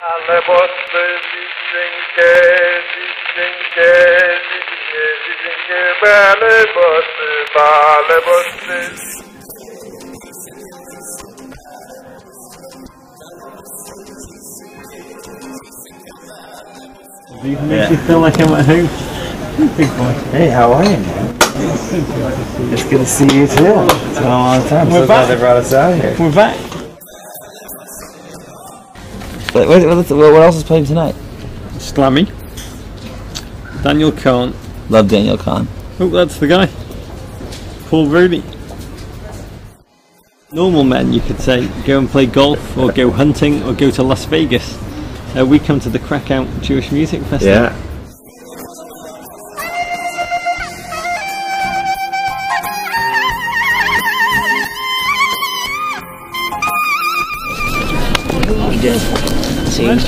Ale bossy ziczinkie, ziczinkie, ziczinkie, ziczinkie, bale bossy, bale bossy. It makes you feel like I'm at home. Hey, how are you, man? It's good to see you too. It's been a long time. We're so glad they brought us out here. We're back. What, what, what, what else is playing tonight? Slammy. Daniel Kahn. Love Daniel Kahn. Oh, that's the guy. Paul Rooney. Normal men, you could say, go and play golf, or go hunting, or go to Las Vegas. Uh, we come to the Krakow Jewish Music Festival. Yeah.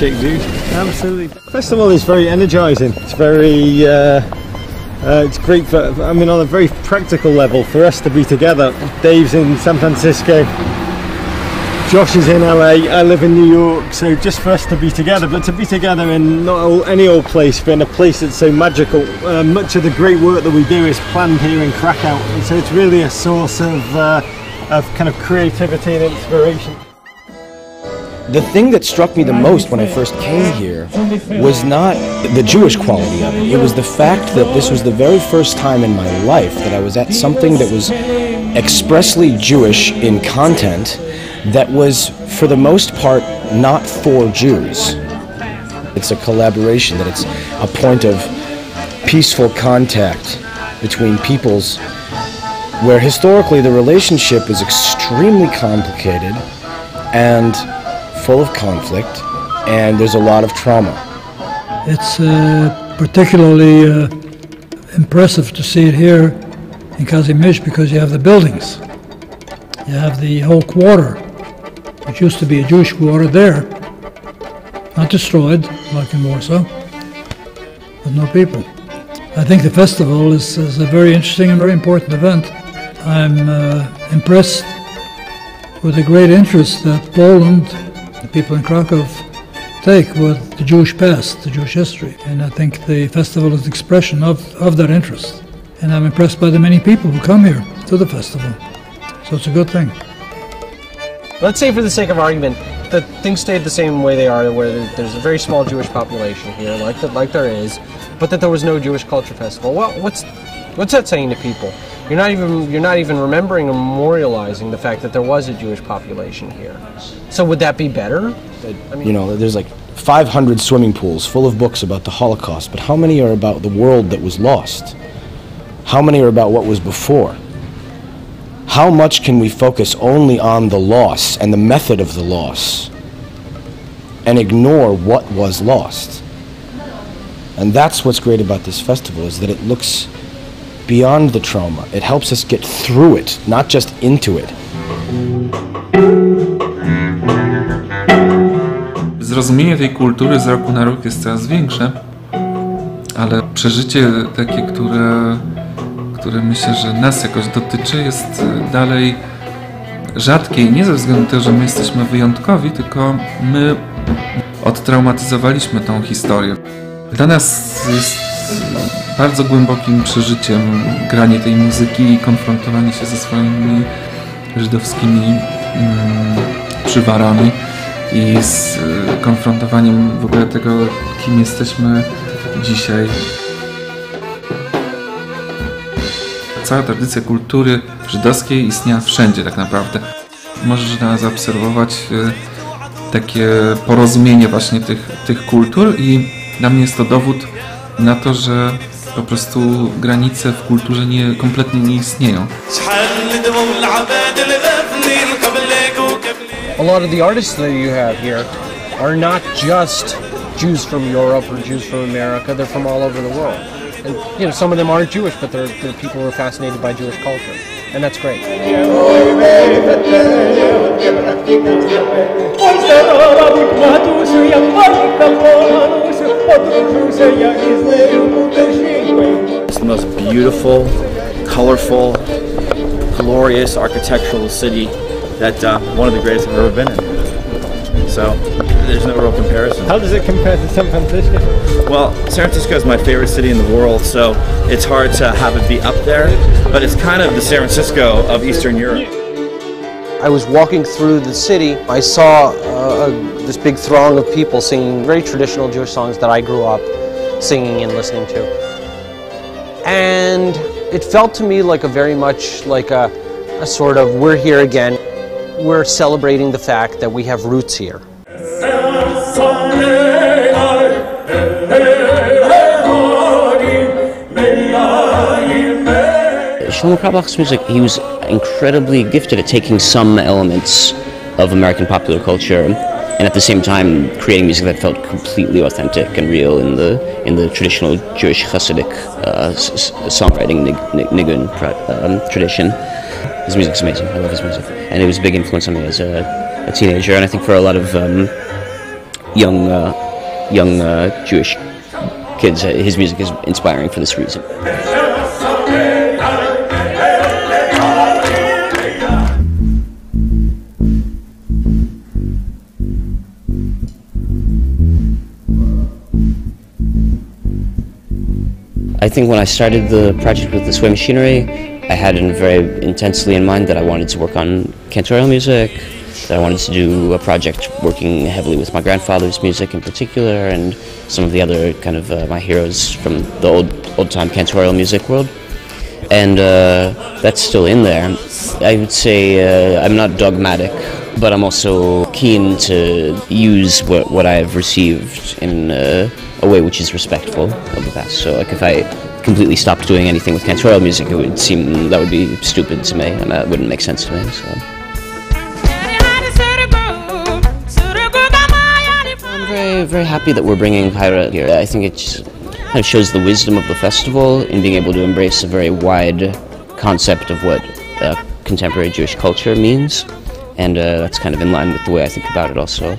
Dude. Absolutely. Festival is very energising. It's very. Uh, uh, it's great for. I mean, on a very practical level, for us to be together. Dave's in San Francisco. Josh is in LA. I live in New York. So just for us to be together, but to be together in not all, any old place, but in a place that's so magical. Uh, much of the great work that we do is planned here in Krakow, and so it's really a source of uh, of kind of creativity and inspiration. The thing that struck me the most when I first came here was not the Jewish quality of it. It was the fact that this was the very first time in my life that I was at something that was expressly Jewish in content that was, for the most part, not for Jews. It's a collaboration, that it's a point of peaceful contact between peoples where historically the relationship is extremely complicated and full of conflict, and there's a lot of trauma. It's uh, particularly uh, impressive to see it here in Kazimierz because you have the buildings. You have the whole quarter, which used to be a Jewish quarter there, not destroyed like in Warsaw, but no people. I think the festival is, is a very interesting and very important event. I'm uh, impressed with the great interest that Poland, people in Krakow, take with the Jewish past, the Jewish history. And I think the festival is the expression of, of that interest. And I'm impressed by the many people who come here to the festival. So it's a good thing. Let's say, for the sake of argument, that things stayed the same way they are, where there's a very small Jewish population here, like that, like there is, but that there was no Jewish culture festival. Well, what's what's that saying to people? You're not even you're not even remembering or memorializing the fact that there was a Jewish population here. So would that be better? I mean, You know, there's like 500 swimming pools full of books about the Holocaust, but how many are about the world that was lost? How many are about what was before? How much can we focus only on the loss and the method of the loss and ignore what was lost? And that's what's great about this festival is that it looks beyond the trauma. It helps us get through it, not just into it. Zrozumienie tej kultury z roku na rok jest coraz większe, ale przeżycie takie, które, które myślę, że nas jakoś dotyczy, jest dalej rzadkie i nie ze względu na to, że my jesteśmy wyjątkowi, tylko my odtraumatyzowaliśmy tą historię. Dla nas jest bardzo głębokim przeżyciem granie tej muzyki i konfrontowanie się ze swoimi żydowskimi mm, przywarami i z y, konfrontowaniem w ogóle tego, kim jesteśmy dzisiaj. Cała tradycja kultury żydowskiej istniała wszędzie tak naprawdę. Możesz nas zaobserwować y, takie porozumienie właśnie tych, tych kultur i dla mnie jest to dowód na to, że po prostu granice w kulturze nie, kompletnie nie istnieją. a lot of the artists that you have here are not just Jews from Europe or Jews from America. They're from all over the world. And you know, some of them aren't Jewish, but they're, they're people who are fascinated by Jewish culture, and that's great. It's the most beautiful, colorful, glorious architectural city that uh, one of the greatest I've ever been in. So there's no real comparison. How does it compare to San Francisco? Well, San Francisco is my favorite city in the world, so it's hard to have it be up there, but it's kind of the San Francisco of Eastern Europe. I was walking through the city. I saw uh, this big throng of people singing very traditional Jewish songs that I grew up singing and listening to. And it felt to me like a very much like a, a sort of we're here again. We're celebrating the fact that we have roots here. Shlomo Carlebach's music, he was incredibly gifted at taking some elements of American popular culture and at the same time creating music that felt completely authentic and real in the in the traditional Jewish Hasidic uh, s- songwriting nig- nig- nigun um, tradition. His music's amazing. I love his music, and it was a big influence on me as a, a teenager, and I think for a lot of um, young uh, young uh, Jewish kids, uh, his music is inspiring for this reason. I think when I started the project with the Sway Machinery, I had it very intensely in mind that I wanted to work on cantorial music, that I wanted to do a project working heavily with my grandfather's music in particular, and some of the other kind of uh, my heroes from the old old time cantorial music world. And uh, that's still in there. I would say uh, I'm not dogmatic, but I'm also keen to use what, what I've received in uh, a way which is respectful of the past. So, like, if I completely stopped doing anything with cantorial music, it would seem that would be stupid to me, and that wouldn't make sense to me. So. I'm very, very happy that we're bringing Pyra here. I think it kind of shows the wisdom of the festival in being able to embrace a very wide concept of what uh, contemporary Jewish culture means, and uh, that's kind of in line with the way I think about it. Also,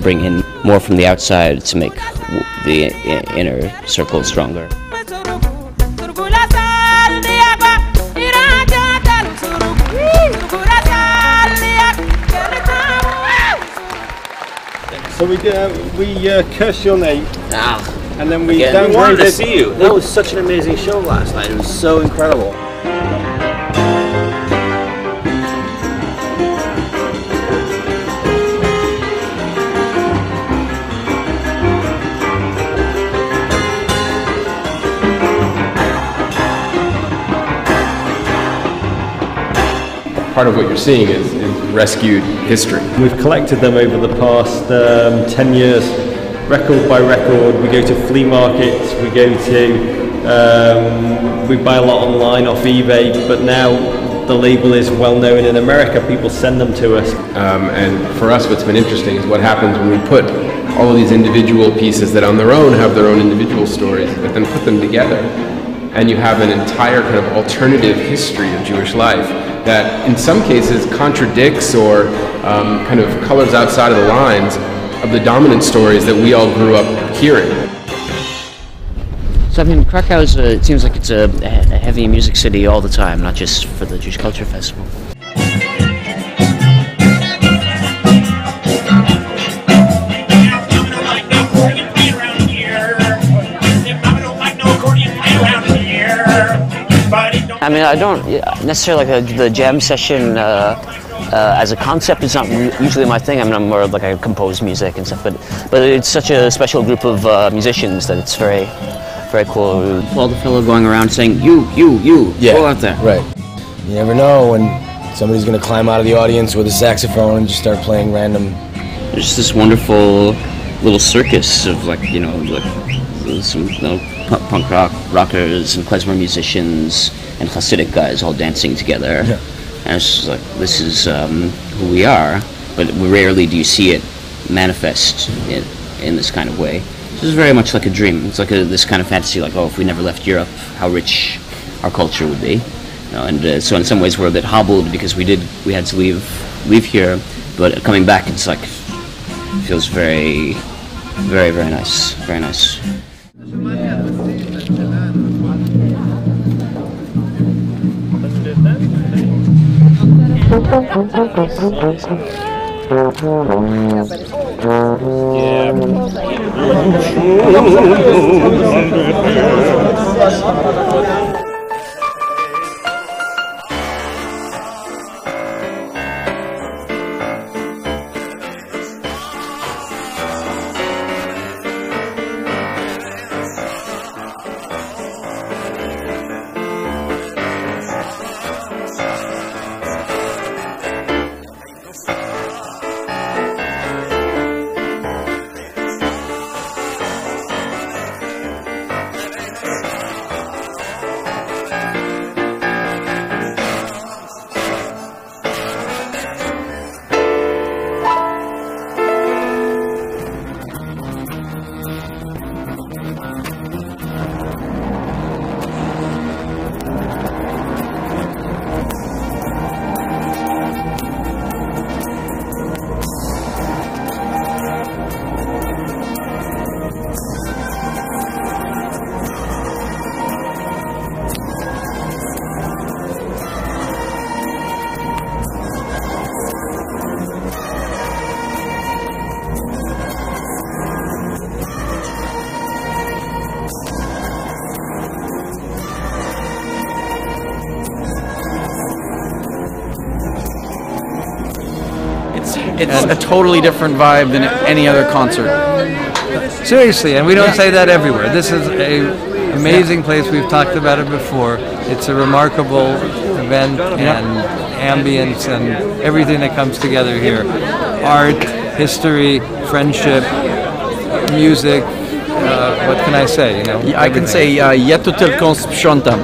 bring in more from the outside to make w- the i- inner circle stronger. So we uh, we uh, curse your name, and then we Yeah, we wanted to see you. That was such an amazing show last night. It was so incredible. Part of what you're seeing is, is rescued history. We've collected them over the past um, 10 years, record by record. We go to flea markets, we go to, um, we buy a lot online off eBay, but now the label is well known in America. People send them to us. Um, and for us, what's been interesting is what happens when we put all of these individual pieces that on their own have their own individual stories, but then put them together, and you have an entire kind of alternative history of Jewish life that, in some cases, contradicts or um, kind of colors outside of the lines of the dominant stories that we all grew up hearing. So I mean, Krakow is a, it seems like it's a, a heavy music city all the time, not just for the Jewish Culture Festival. I mean, I don't necessarily like the, the jam session uh, uh, as a concept is not usually my thing. I mean, I'm more like I compose music and stuff, but but it's such a special group of uh, musicians that it's very very cool. All the fellow going around saying, "You, you, you, Yeah, go out there." Right. You never know when somebody's gonna climb out of the audience with a saxophone and just start playing random. There's just this wonderful little circus of like you know like some you know, punk rock rockers and klezmer musicians and Hasidic guys all dancing together. Yeah. And it's just like this is um, who we are, but rarely do you see it manifest in, in this kind of way. This is very much like a dream. It's like a, this kind of fantasy, like oh, if we never left Europe, how rich our culture would be. You know, and uh, so in some ways we're a bit hobbled because we did we had to leave leave here, but coming back it's like feels very very very nice, very nice. It's it's a totally different vibe than any other concert. Seriously, and we don't say that everywhere. This is a amazing place. We've talked about it before. It's a remarkable event and ambience and everything that comes together here. Art, history, friendship, music. Uh, what can I say? You know, I can say uh, Jetu tylko sprzątam.